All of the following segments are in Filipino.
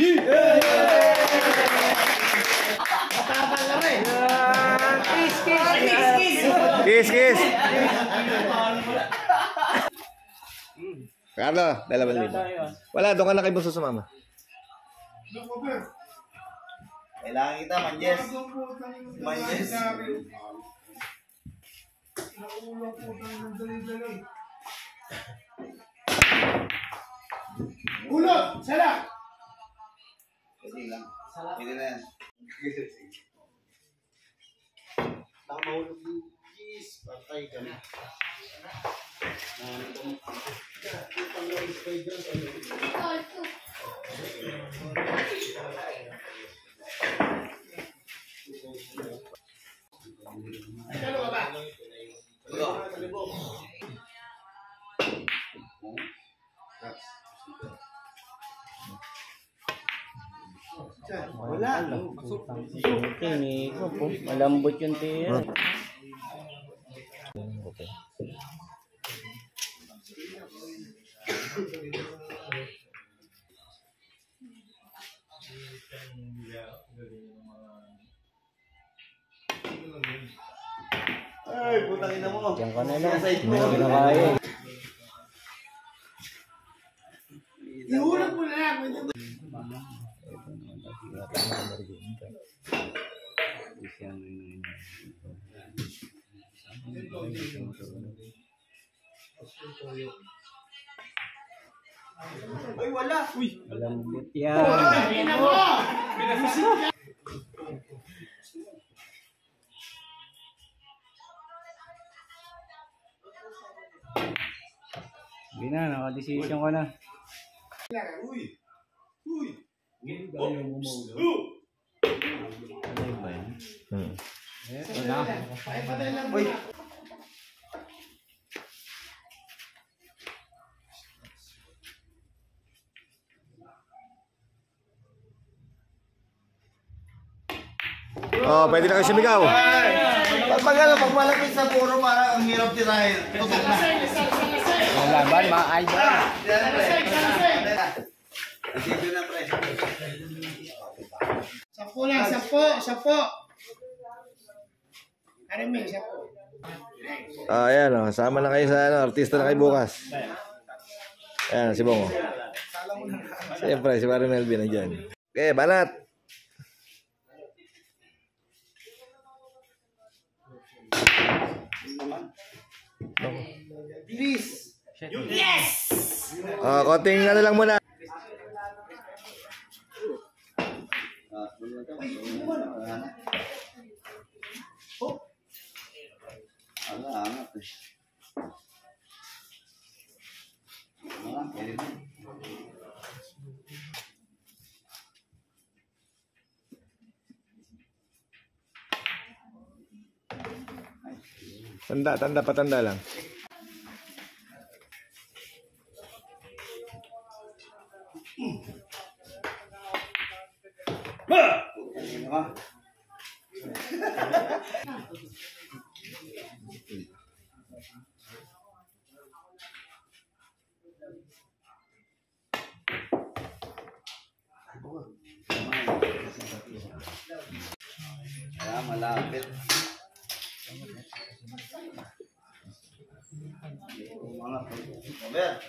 Kiss, kiss. Carlo, dalawa libo. Wala, doon ka na kay Bunso sumama. Kailangan kita, Manjes. Manjes. Ulo! Sala! Pwede lang. Pwede na yan. Baka mahulog yung cheese. Patay ka na. Wala. Tingin ko po. Malambot yung tira. Okay. Ay, putang ina mo. Diyan ka na lang. Hindi na kaya. eh. Ihulog mo na lang. Ay, wala. Uy. Yan. Ina mo! Hindi na, nakadesisyon ka na. Uy. Uy. Uy. muna. Oh, pwede na kayo sumigaw. Pag pag ano, pag malapit sa puro, parang ang hirap tirahin. Tutok na. Ang laban, mga idol. Decision na, pre. Sampo lang, sampo, sampo. Ariming, sampo. Ah, ayan oh, sama na kayo sa ano, artista na kayo bukas. Ayan, si Bongo. Siyempre, si Barry Melvin nandiyan. Okay, banat. Bilis. Ah, konting ano lang muna. Angat eh. Wala, pwede na. Tanda, tanda, patanda lang. Ano Kaya malapit. Mga Robert.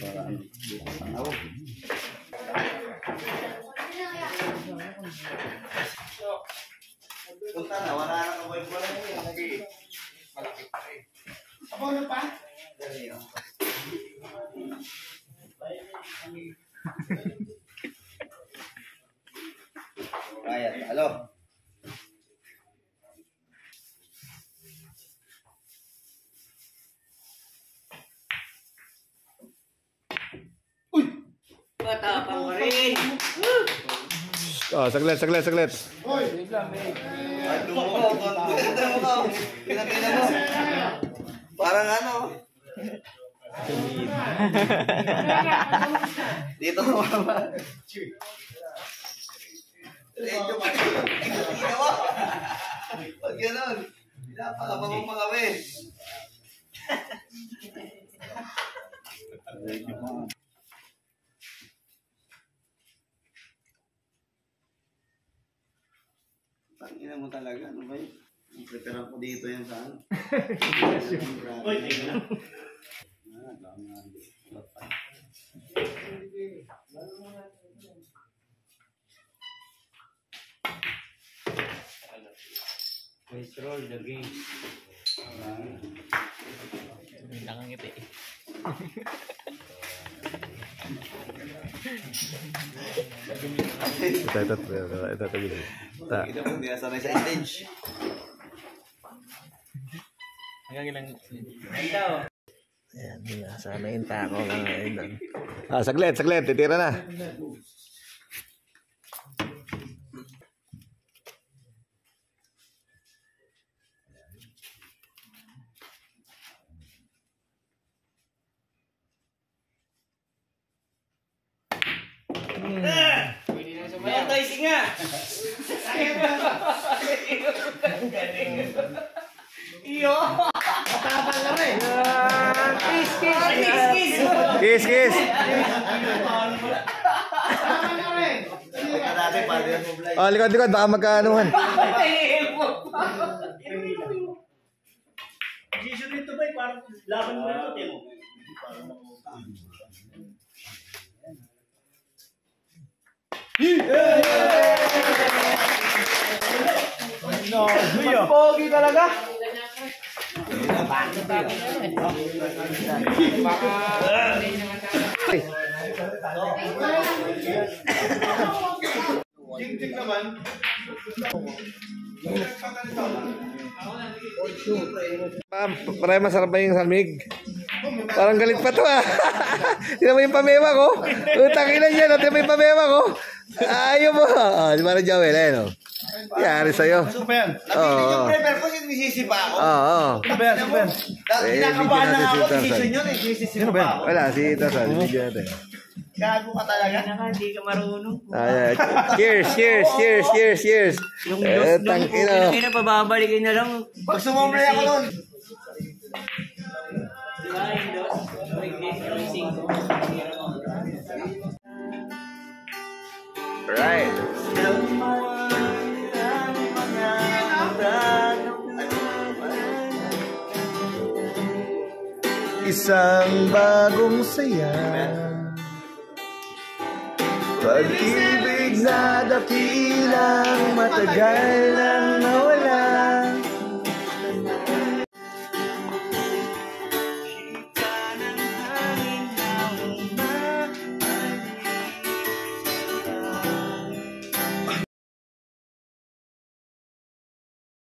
Para ano? Ako. Punta na, wala na kaboy ko lang yun. Lagi. Abono pa? Dali, oh. Kaya, alo. Oh, saglit, saglit, saglit. Tumukaw. Tumukaw. Mo. Parang ano. Dito mama. Medyo pa. Ginawa. Pag gano'n. Napakabango pa kami. Tangina mo talaga. Ano ba yun? Prepare ko dito yan sa ano. Uy, tingnan. Let's roll the game. Ito, ito, ito, ito, ito, ito, ito. Ta. Kita mo, hindi na sanay sa stage. Ayan, sana yung tako mga idol. Ah, saglit, saglit, titira na. Kiss, kiss. Tingnan natin, paano yan mo, Blay. Oh, likod, likod, baka magkaanuhan. Decision nito ba, parang laban mo ito, Temo. Pogi talaga. Jing-jing naman. Pam, parang masarap ba yung salmig? Parang galit pa to ah. Tignan mo yung pamewa ko. Utang ina yan. Tignan mo yung pamewa ko. Ayaw mo. Ah, di ba na Joel? Ayun o. Yari sa'yo. Ba yan? Oo. Napinig yung prepare ko, sinisisipa ako. Oo. oo. Ano ba yan? Ano ba yan? Eh, Kinakabahan bigyan na natin ako, si Tarzan. decision yun eh. Sinisisipa pa ako. Wala, si Tarzan. Video natin. Gago ka talaga. Hindi ka marunong. Ayan. Cheers, cheers, cheers, cheers, cheers. Yung Eh, dos nung tangina. kina pababalikin na lang. Pag sumamlay ako nun. Right. Isang bagong saya. Pag-ibig na dakilang matagal nang